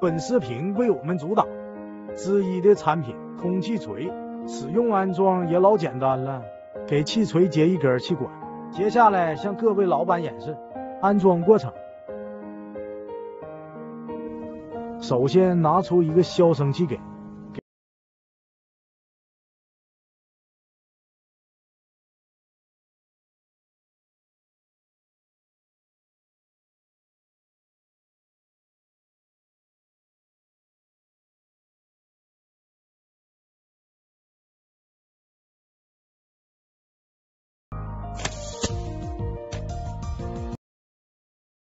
本视频为我们主打之一的产品空气锤使用安装也老简单了给气锤接一根气管。接下来向各位老板演示安装过程。首先拿出一个消声器给